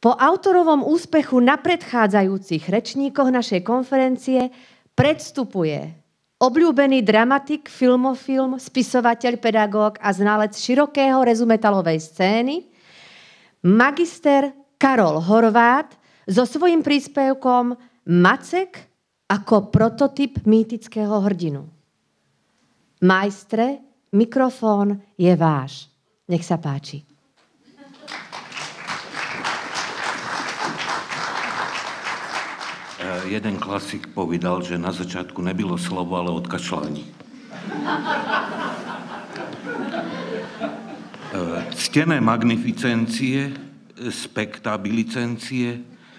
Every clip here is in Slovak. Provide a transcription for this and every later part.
Po autorovom úspechu na predchádzajúcich rečníkoch našej konferencie predstupuje obľúbený dramatik, filmofilm, spisovateľ, pedagóg a znalec širokého rezumetalovej scény, magister Karol Horvát so svojím príspevkom Macek ako prototyp mýtického hrdinu. Majstre, mikrofón je váš. Nech sa páči. Jeden klasik povedal, že na začiatku nebylo slovo, ale odkašľanie. Ctené magnificencie, spektabilicencie,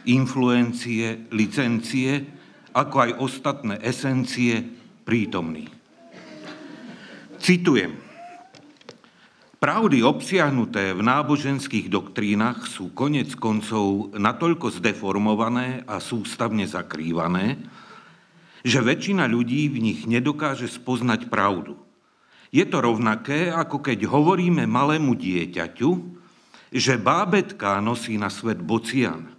influencie, licencie, ako aj ostatné esencie prítomní. Citujem. Pravdy obsiahnuté v náboženských doktrínach sú konec koncov natoľko zdeformované a sústavne zakrývané, že väčšina ľudí v nich nedokáže spoznať pravdu. Je to rovnaké, ako keď hovoríme malému dieťaťu, že bábetka nosí na svet bocian.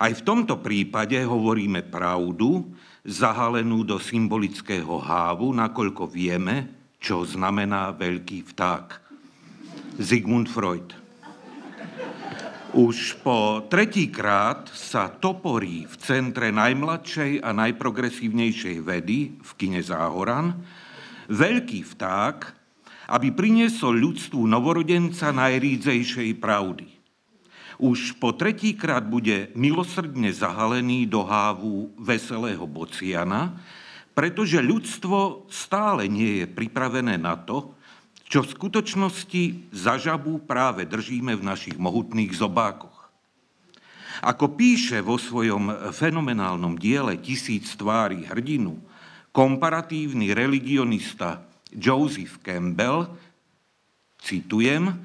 Aj v tomto prípade hovoríme pravdu, zahalenú do symbolického hávu, nakoľko vieme, čo znamená veľký vták. Sigmund Freud. Už po tretíkrát sa toporí v centre najmladšej a najprogresívnejšej vedy v kine Záhoran veľký vták, aby priniesol ľudstvu novorodenca najrídzejšej pravdy. Už po tretíkrát bude milosrdne zahalený do hávu veselého bociana, pretože ľudstvo stále nie je pripravené na to, čo v skutočnosti za žabu práve držíme v našich mohutných zobákoch. Ako píše vo svojom fenomenálnom diele Tisíc tvári hrdinu komparatívny religionista Joseph Campbell, citujem,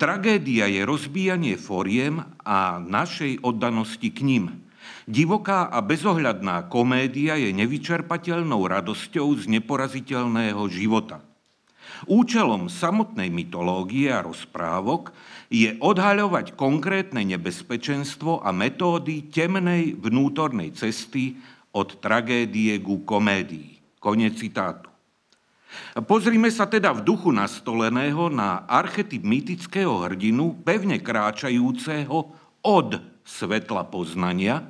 tragédia je rozbíjanie foriem a našej oddanosti k ním. Divoká a bezohľadná komédia je nevyčerpateľnou radosťou z neporaziteľného života – Účelom samotnej mytológie a rozprávok je odhaľovať konkrétne nebezpečenstvo a metódy temnej vnútornej cesty od tragédie ku komédii. Konec citátu. Pozrime sa teda v duchu nastoleného na archetyp mýtického hrdinu, pevne kráčajúceho od svetla poznania,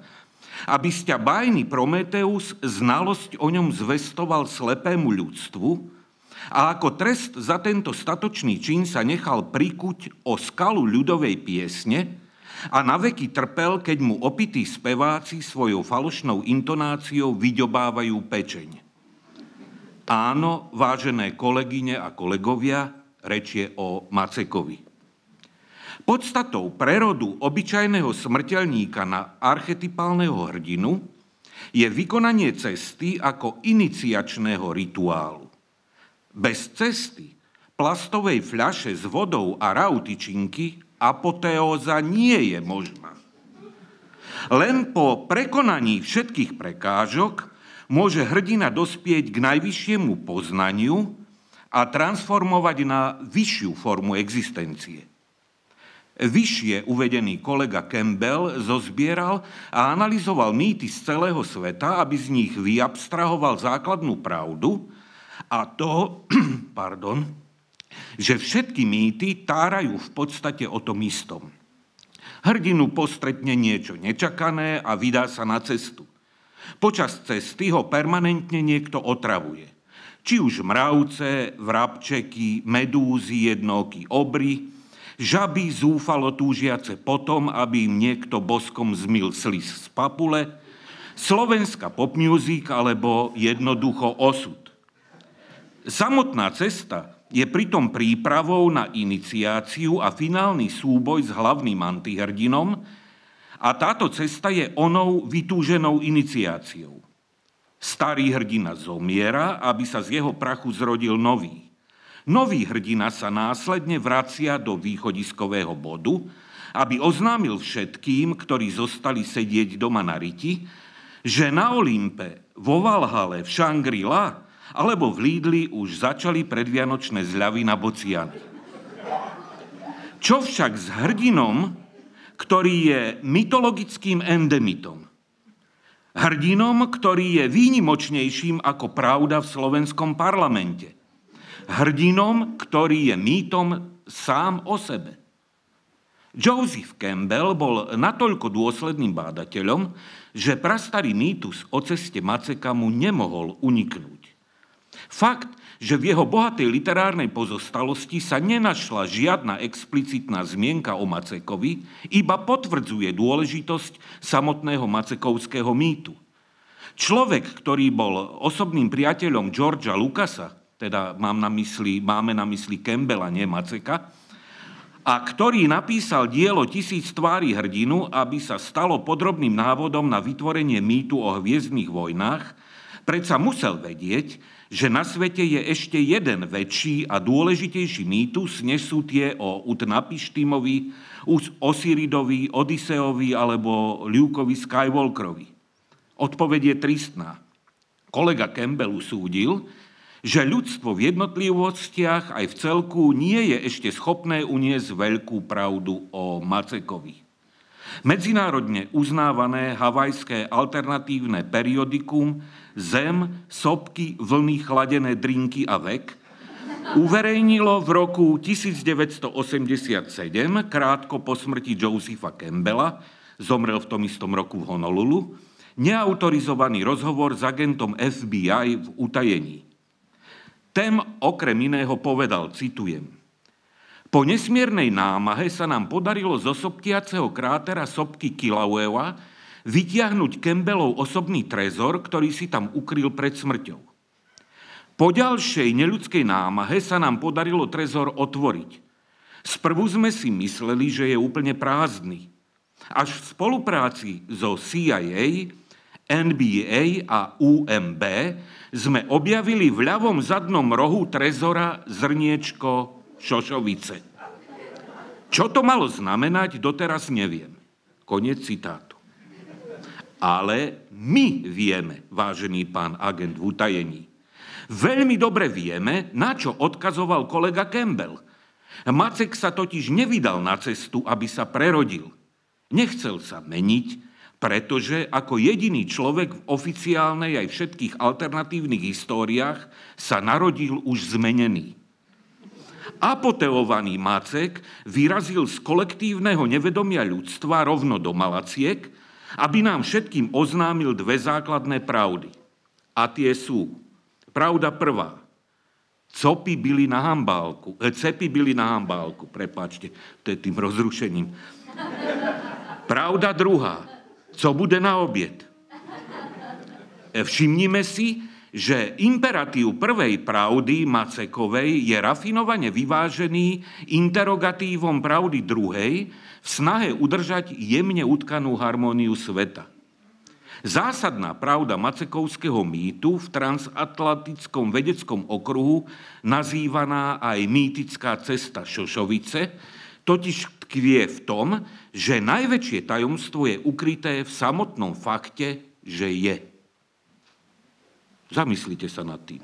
aby sťa bajný Prometeus znalosť o ňom zvestoval slepému ľudstvu, a ako trest za tento statočný čin sa nechal prikuť o skalu ľudovej piesne a naveky trpel, keď mu opití speváci svojou falošnou intonáciou vydobávajú pečeň. Áno, vážené kolegyne a kolegovia, rečie o Macekovi. Podstatou prerodu obyčajného smrteľníka na archetypálneho hrdinu je vykonanie cesty ako iniciačného rituálu. Bez cesty, plastovej fľaše s vodou a rautičinky apoteóza nie je možná. Len po prekonaní všetkých prekážok môže hrdina dospieť k najvyššiemu poznaniu a transformovať na vyššiu formu existencie. Vyššie uvedený kolega Campbell zozbieral a analyzoval mýty z celého sveta, aby z nich vyabstrahoval základnú pravdu, a to, pardon, že všetky mýty tárajú v podstate o tom istom. Hrdinu postretne niečo nečakané a vydá sa na cestu. Počas cesty ho permanentne niekto otravuje. Či už mravce, vrabčeky, medúzy, jednoky obry, žaby zúfalo túžiace potom, aby im niekto boskom zmil slis z papule, slovenská pop alebo jednoducho osud. Samotná cesta je pritom prípravou na iniciáciu a finálny súboj s hlavným antihrdinom a táto cesta je onou vytúženou iniciáciou. Starý hrdina zomiera, aby sa z jeho prachu zrodil nový. Nový hrdina sa následne vracia do východiskového bodu, aby oznámil všetkým, ktorí zostali sedieť doma na riti, že na Olympe, vo Valhale, v Shangri-La alebo v Lídli už začali predvianočné zľavy na bociany. Čo však s hrdinom, ktorý je mytologickým endemitom. Hrdinom, ktorý je výnimočnejším ako pravda v slovenskom parlamente. Hrdinom, ktorý je mýtom sám o sebe. Joseph Campbell bol natoľko dôsledným bádateľom, že prastarý mýtus o ceste Maceka mu nemohol uniknúť. Fakt, že v jeho bohatej literárnej pozostalosti sa nenašla žiadna explicitná zmienka o Macekovi, iba potvrdzuje dôležitosť samotného macekovského mýtu. Človek, ktorý bol osobným priateľom Georgia Lucasa, teda mám na mysli, máme na mysli Campbella, nie Maceka, a ktorý napísal dielo Tisíc tvári hrdinu, aby sa stalo podrobným návodom na vytvorenie mýtu o hviezdnych vojnách, predsa musel vedieť, že na svete je ešte jeden väčší a dôležitejší mýtus, než sú tie o Utnapištimovi, Osiridovi, Odiseovi alebo Liukovi Skywalkerovi. Odpoveď je tristná. Kolega Campbell usúdil, že ľudstvo v jednotlivostiach aj v celku nie je ešte schopné uniesť veľkú pravdu o Macekovi. Medzinárodne uznávané havajské alternatívne periodikum Zem, sopky, vlny, chladené drinky a vek uverejnilo v roku 1987, krátko po smrti Josepha Campbella, zomrel v tom istom roku v Honolulu, neautorizovaný rozhovor s agentom FBI v utajení. Tem okrem iného povedal, citujem, po nesmiernej námahe sa nám podarilo zo soptiaceho krátera sopky Kilauea vytiahnuť Campbellov osobný trezor, ktorý si tam ukryl pred smrťou. Po ďalšej neľudskej námahe sa nám podarilo trezor otvoriť. Sprvu sme si mysleli, že je úplne prázdny. Až v spolupráci so CIA, NBA a UMB sme objavili v ľavom zadnom rohu trezora zrniečko šošovice. Čo to malo znamenať, doteraz neviem. Konec citátu. Ale my vieme, vážený pán agent v utajení. Veľmi dobre vieme, na čo odkazoval kolega Campbell. Macek sa totiž nevydal na cestu, aby sa prerodil. Nechcel sa meniť, pretože ako jediný človek v oficiálnej aj všetkých alternatívnych históriách sa narodil už zmenený. Apoteovaný Macek vyrazil z kolektívneho nevedomia ľudstva rovno do Malaciek, aby nám všetkým oznámil dve základné pravdy. A tie sú. Pravda prvá. Copy byli na hambálku. E, cepy byli na hambálku. Prepačte, to je tým rozrušením. Pravda druhá co bude na oběd. Všimnime si, že imperatív prvej pravdy Macekovej je rafinovane vyvážený interogatívom pravdy druhej v snahe udržať jemne utkanú harmóniu sveta. Zásadná pravda Macekovského mýtu v transatlantickom vedeckom okruhu, nazývaná aj mýtická cesta Šošovice, totiž tkvie v tom, že najväčšie tajomstvo je ukryté v samotnom fakte, že je. Zamyslite sa nad tým.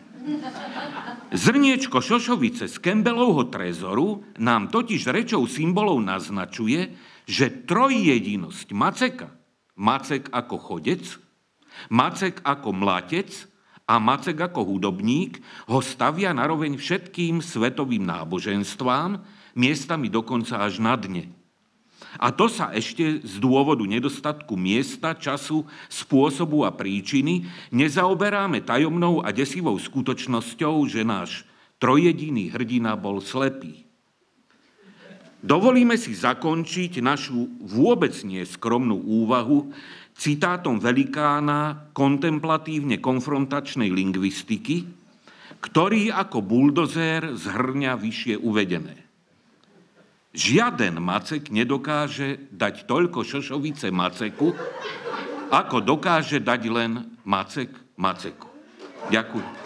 Zrniečko Šošovice z Kembelovho trezoru nám totiž rečou symbolov naznačuje, že trojjedinosť Maceka, Macek ako chodec, Macek ako mlatec a Macek ako hudobník ho stavia naroveň všetkým svetovým náboženstvám, miestami dokonca až na dne. A to sa ešte z dôvodu nedostatku miesta, času, spôsobu a príčiny nezaoberáme tajomnou a desivou skutočnosťou, že náš trojediný hrdina bol slepý. Dovolíme si zakončiť našu vôbec neskromnú úvahu citátom velikána kontemplatívne konfrontačnej lingvistiky, ktorý ako buldozér zhrňa vyššie uvedené. Žiaden Macek nedokáže dať toľko šošovice Maceku, ako dokáže dať len Macek Maceku. Ďakujem.